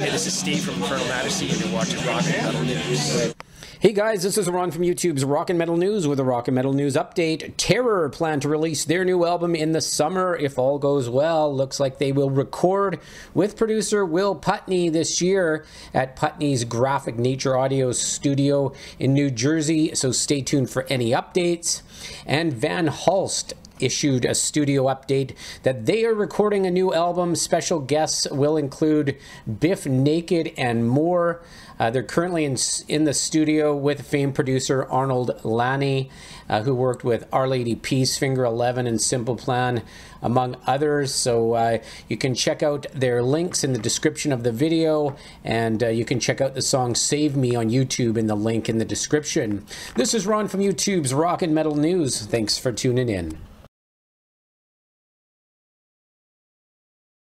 Hey, this is Steve from Infernal Majesty, and you're watching Rock and Metal News. Hey guys, this is Ron from YouTube's Rock and Metal News with a Rock and Metal News update. Terror plan to release their new album in the summer if all goes well. Looks like they will record with producer Will Putney this year at Putney's Graphic Nature Audio studio in New Jersey, so stay tuned for any updates. And Van Halst issued a studio update that they are recording a new album. Special guests will include Bif Naked and more. Uh, they're currently in, in the studio with famed producer Arnold Lanni, uh, who worked with Our Lady Peace, Finger 11, and Simple Plan, among others. So uh, you can check out their links in the description of the video, and uh, you can check out the song Save Me on YouTube in the link in the description. This is Ron from YouTube's Rock and Metal News. Thanks for tuning in.